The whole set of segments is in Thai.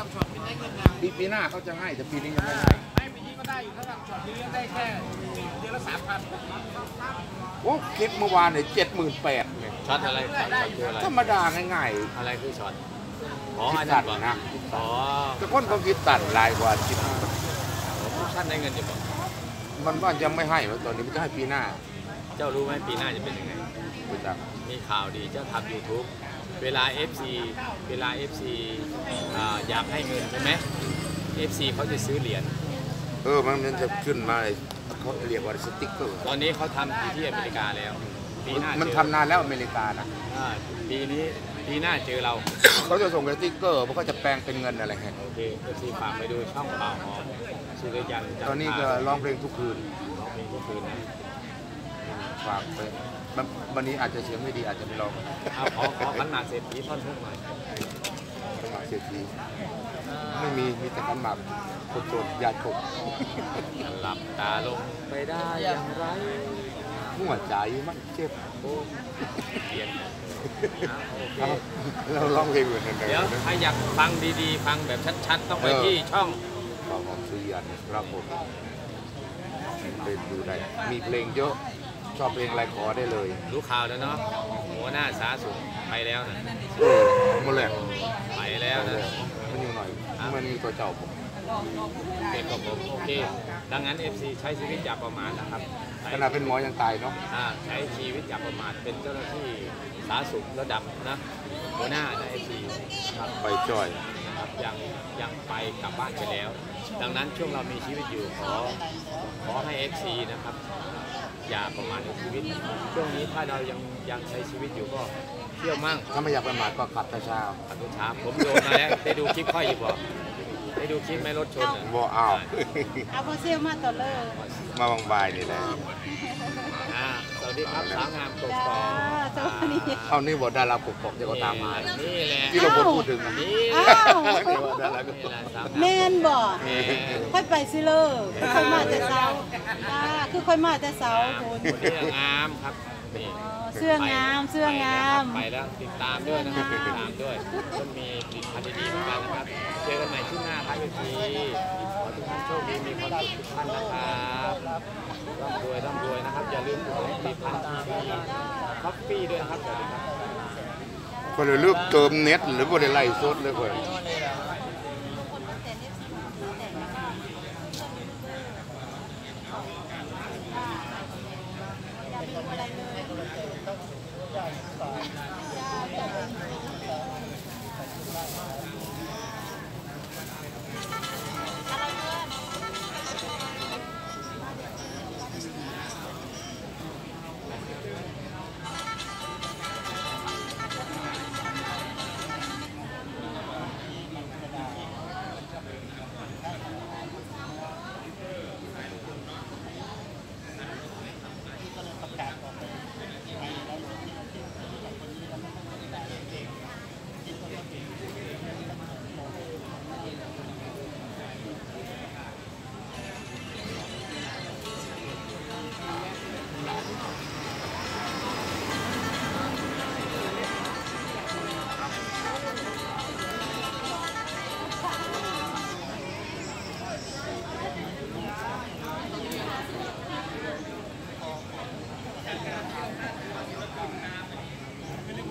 ทำช็อตเป็นได้เงินนะปีปีหน้าเขาจะให้แต่ปีนี้ยังไม่ให้ไม่ปีนี้ก็ได้อยู่ถ้าทำช็อตนี้ได้แค่เดือนละสามพันโอ้คลิปเมื่อวานเนี่ยเจ็ดหมื่นแปดเนี่ยช็อตอะไรช็อตช็อตคืออะไรธรรมดาง่ายอะไรคือช็อตอ๋อๆคิอัดนตันั้นดบอกนะอ๋อแต่คนเขาคิดตัดหลายกว่าคิดทุกท่านได้เงินจะบอกมันว่ายังไม่ให้วะตอนนี้มันจะให้ปีหน้า เจ้ารู้ไหมปีหน้าจะเป็นยังไงไปจับมีข่าวดีเจ้าทำ YouTube เวลา FC เวลา FC อ่าอยากให้เงินใช่ไหม FC เขาจะซื้อเหรียญ เออมันมันจะขึ้นมาเลยเขาเรียกว่าสติ๊กเกอร์ตอนนี้เขาทำอยู่ที่อเมริกาแล้ว ปีหน้ามันเจอทำนานแล้วอเมริกานะอ่าปีนี้ปีหน้าเจอเรา เขาจะส่งสติ๊กเกอร์เพราะเขาจะแปลงเป็นเงินอะไรไงโอเค FC ฝากไปดูช่องเปล่าหอมสุริยันจัตอนนี้ก็ร้องเพลงทุกคืน ร้องเพลงทุกคืนนะ ฝากไปมันวันนี้อาจจะเสียงไม่ดีอาจจะไม่ร้องเอาขอขอขันหมากเศรษฐีท่อนทุกหน่อยสมัครเสียทีไม่มีมีแต่ขันหมากคนโสดญาติผมหลับตาลงไปได้อย่างไรหัวใจมันเจ็บโอ้เปลี่ยนอะโอเคเราร้องเพลงเหมือนกันเดี๋ยวใครอยากฟังดีๆ ฟังแบบชัดๆ ต้องไปที่ช่องขอของสุริยันครับผมไปดูได้มีเพลงเยอะ ชอบเพลงอะไรขอได้เลย รู้ข่าวแล้วเนาะหัวหน้าสาธารณสุขไปแล้วนะเออหมาแหลกไปแล้วนะมันอยู่หน่อย มันมีตัวเจ้าผมเป็นกับผมโอเค ดังนั้น FC ใช้ชีวิตอย่าประมาทนะครับขนาดเป็นหมอยังตายเนาะอ่าใช้ชีวิตอย่าประมาทเป็นเจ้าหน้าที่สาธารณสุขระดับนะหัวหน้าใน FC ครับไปจ่อยนะครับยังยังไปกลับบ้านไปแล้ว ดังนั้นช่วงเรามีชีวิตอยู่ขอขอให้ FC นะครับ อย่าประมาทในชีวิต ช่วงนี้ถ้าเรายังยังใช้ชีวิตอยู่ก็เที่ยวมั่งถ้าไม่อยากประมาทก็ขับช้าขับรถช้าผมโดนมาแล้วได้ดูคลิปค่อยอยู่บ่ได้ดูคลิปไหมรถชนอะๆบ่อ้าวเอาโมเซลมาต่อเลยมาบางบายนี่แหละ อ่าส วัสดีครับสาวงามกบกจ้าอกสวัสดีเอานี่บอกดาราปกปกที่เขาตามมานี่แหละที่เราพูดถึงนะนี่อ้าแหละวนี่ว่าดาราก็นี่แหละสาวงามแม่นบ่แม่ค่อยไปซิเลยค่อยมาแต่เช้าจ้าคือค่อยมาแต่เช้าคุณคนนี้งามครับนี่อ๋อเสื้องามเสื้องามไปแล้วติดตามด้วยนะครับติดตามด้วยก็มีผลิตภัณฑ์ดีๆเหมือนกันนะครับเจอกันใหม่ที่หน้าครับเชคดีมีความสุขทุกท่านนะครับร่ำรวยร่ำรวยนะครับ อย่าลืมอุดหนุนผลิตภัณฑ์ดีๆคอฟฟี่ด้วยนะครับสวัสดีครับ คนเลยลืมเติมเน็ตหรือบ่ได้ไล่สดเลยคน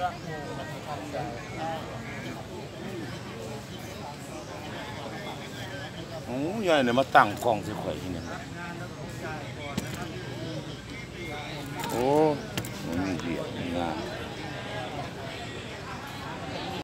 โอ้ยายเนี่ยมาตั้งกล้องสิข่อยที่นี่โอ้มันมีเดียดมีงาน